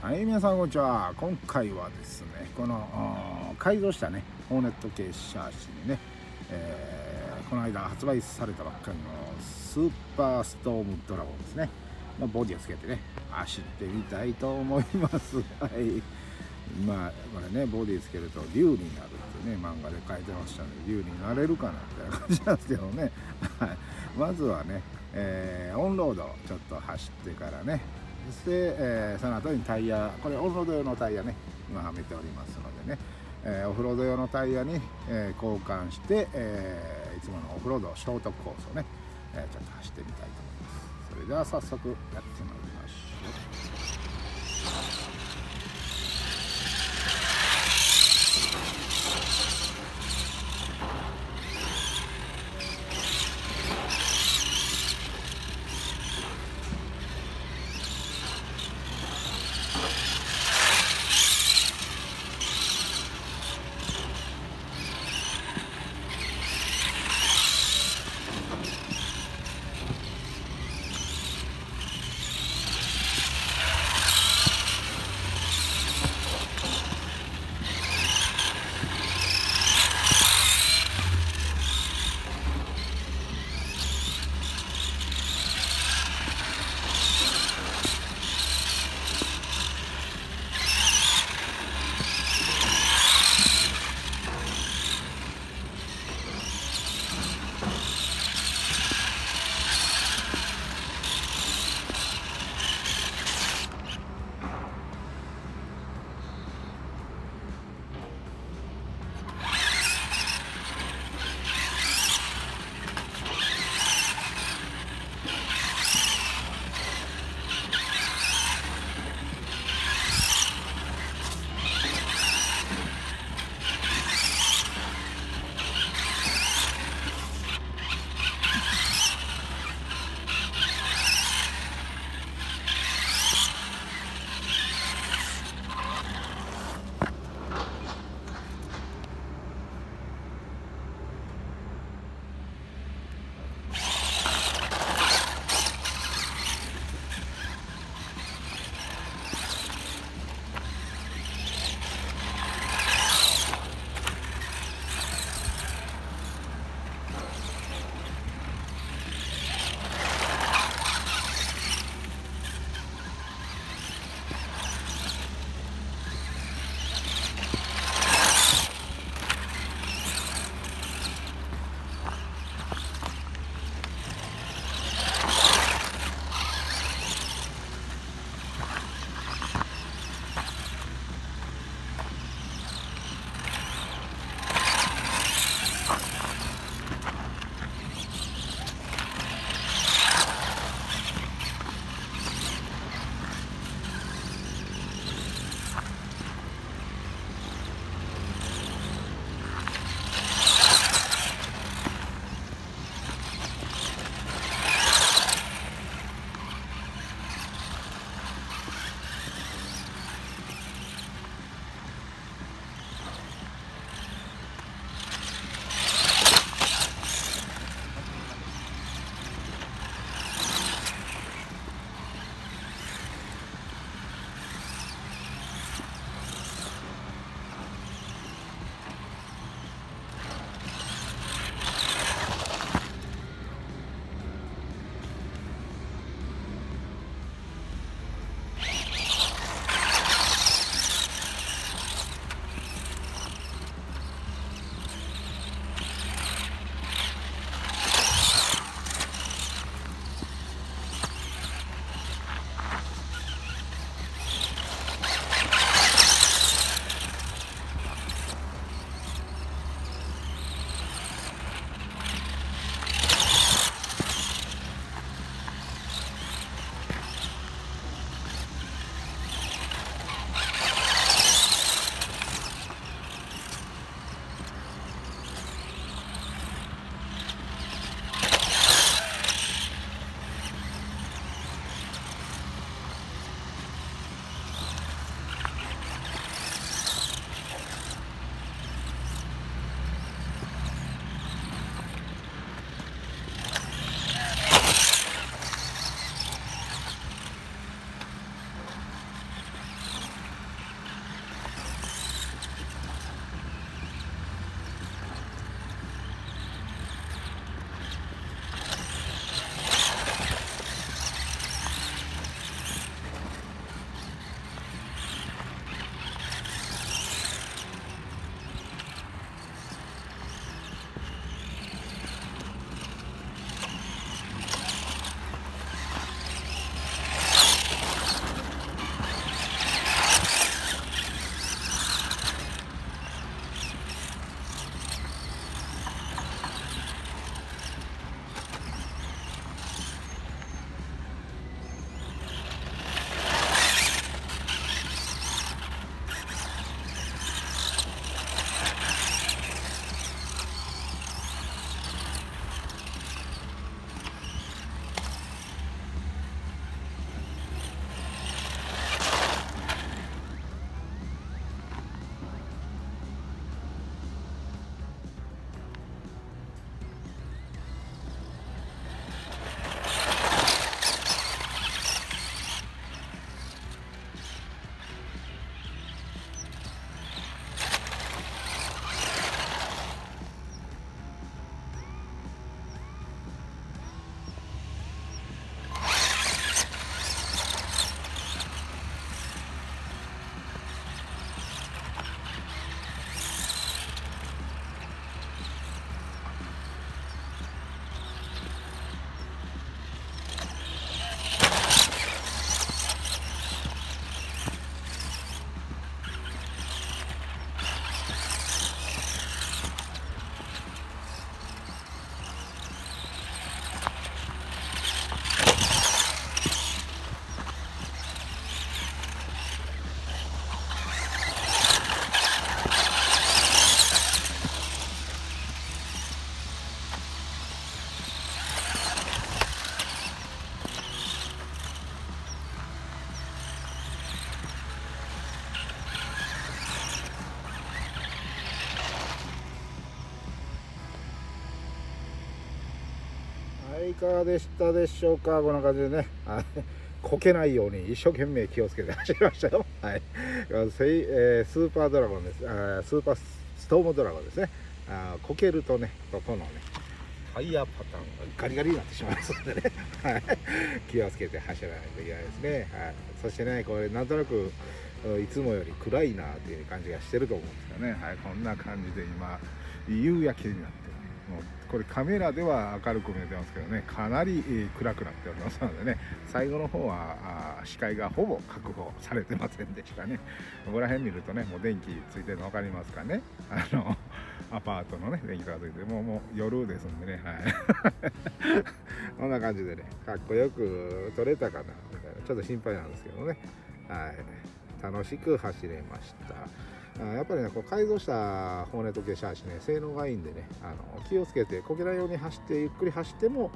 はい皆さんこんにちは。今回はですねこの改造したねホーネット系シャーシにね、えー、この間発売されたばっかりのスーパーストームドラゴンですね、ま、ボディをつけてね走ってみたいと思います。はい。まあこれねボディつけると竜になるっね漫画で書いてましたので竜になれるかなって感じなんですけどね。まずはね、えー、オンロードちょっと走ってからね。そして、えー、その後にタイヤこれオフロード用のタイヤね今はめておりますのでね、えー、オフロード用のタイヤに、えー、交換して、えいつものオフロードショートコースをね、えちょっと走ってみたいと思います。それでは早速やってまいりましいかがでしたでしょうか？こんな感じでね。こけないように一生懸命気をつけて走りましたよ。はい。スーパードラゴンです。あスーパーストームドラゴンですね。あこけるとねここのねタイヤパターンがガリガリになってしまいますのでね、はい、気をつけて走らないといけないですね、はい、そしてねこれなんとなくいつもより暗いなっていう感じがしてると思うんですよね、はい、こんな感じで今夕焼けになってこれカメラでは明るく見えてますけどねかなり暗くなっておりますのでね最後の方は視界がほぼ確保されてませんでしたね。ここら辺見るとねもう電気ついてるの分かりますかね。あのアパートのね電気がついてもうもう夜ですんでね。はい。こんな感じでねかっこよく撮れたかなみたいな。ちょっと心配なんですけどね。はい。楽しく走れました。やっぱりねこう改造したホーネット系シャーシね性能がいいんでねあの気をつけてこけないように走ってゆっくり走っても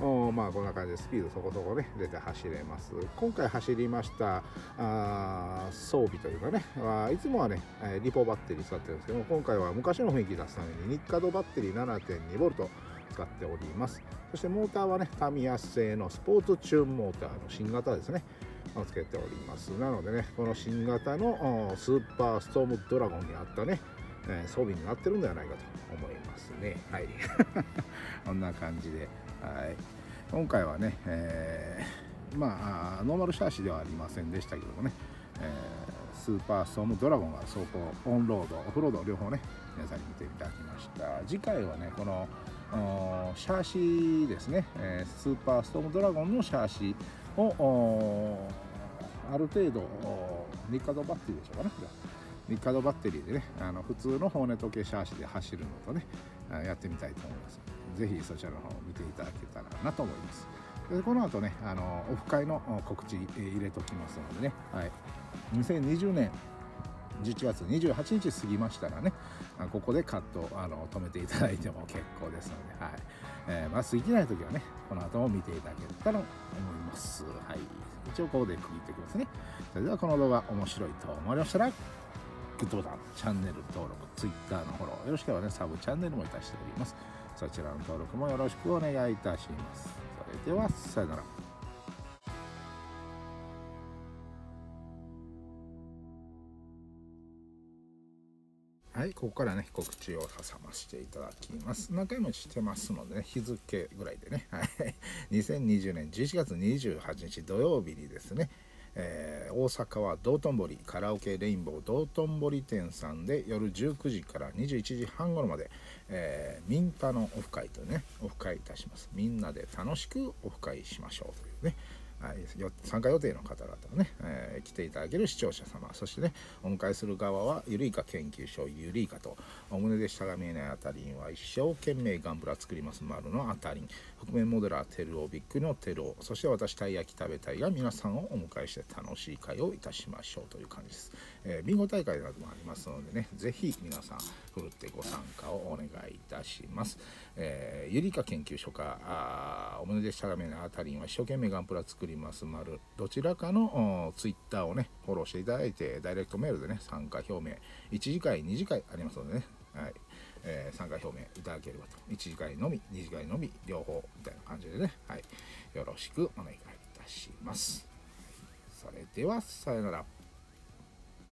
おまあこんな感じでスピードそこそこね出て走れます。今回走りましたあ装備というかねいつもはねリポバッテリー使ってるんですけども今回は昔の雰囲気出すためにニッカドバッテリー 7.2V 使っております。そしてモーターはねタミヤ製のスポーツチューンモーターの新型ですね。つけております。なのでねこの新型のスーパーストームドラゴンにあったね装備になってるんではないかと思いますね。はい。こんな感じではい。今回はね、えー、まあノーマルシャーシではありませんでしたけどもね、えー、スーパーストームドラゴンが走行オンロードオフロード両方ね皆さんに見ていただきました。次回はねこのシャーシですね、えー、スーパーストームドラゴンのシャーシをある程度ニッカドバッテリーでしょうかね。ニッカドバッテリーでねあの普通のホーネト系シャーシで走るのとねやってみたいと思います。ぜひそちらの方を見ていただけたらなと思います。でこの後ねあのオフ会の告知入れときますのでね、はい、2020年11月28日過ぎましたらねここでカットあの止めていただいても結構ですので、はい。えー、バス行けない時はねこの後も見ていただけたらと思います、はい、一応ここで区切っていきますね。それではこの動画面白いと思われましたらグッドボタンチャンネル登録 Twitter のフォローよろしければねサブチャンネルもいたしております。そちらの登録もよろしくお願いいたします。それではさよなら。はい、ここからね、告知を挟ませていただきます。何回もしてますのでね、日付ぐらいでね、はい、2020年11月28日土曜日にですね、えー、大阪は道頓堀カラオケレインボー道頓堀店さんで夜19時から21時半頃まで、えー、ミンタのオフ会とねオフ会いたしますみんなで楽しくオフ会しましょうというねはい、参加予定の方々をね、えー、来ていただける視聴者様そしてねお迎えする側はゆるいか研究所ゆるいかとお胸で下が見えないあたりんは一生懸命ガンプラ作ります。丸のあたりん。覆面モデラーテルオビックのテルオ。そして私たい焼き食べたいが皆さんをお迎えして楽しい会をいたしましょうという感じです、えー、ビンゴ大会などもありますのでねぜひ皆さんふるってご参加をお願いいたします、えー、ゆりか研究所かあお胸で下が見えないあたりんは一生懸命ガンプラ作り作ります丸。どちらかのツイッターをねフォローしていただいてダイレクトメールでね参加表明。1次会2次会ありますのでね。はい。えー、参加表明いただければと。1次会のみ2次会のみ両方みたいな感じでね、はい、よろしくお願いいたします。それではさよなら。